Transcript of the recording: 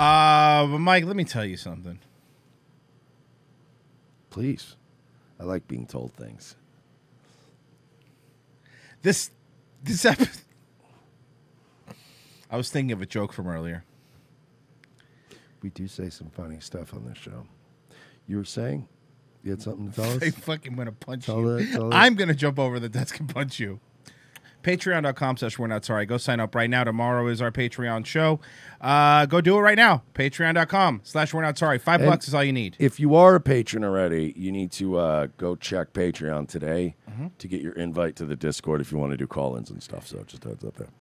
Uh, but Mike, let me tell you something. Please. I like being told things. This this episode. I was thinking of a joke from earlier. We do say some funny stuff on this show. You were saying you had something to tell us? I fucking gonna punch Tell you. I'm gonna jump over the desk and punch you. Patreon.com slash we're not sorry. Go sign up right now. Tomorrow is our Patreon show. Uh, go do it right now. Patreon.com slash we're not sorry. Five And bucks is all you need. If you are a patron already, you need to uh, go check Patreon today Mm-hmm. to get your invite to the Discord if you want to do call ins and stuff. So just heads up there.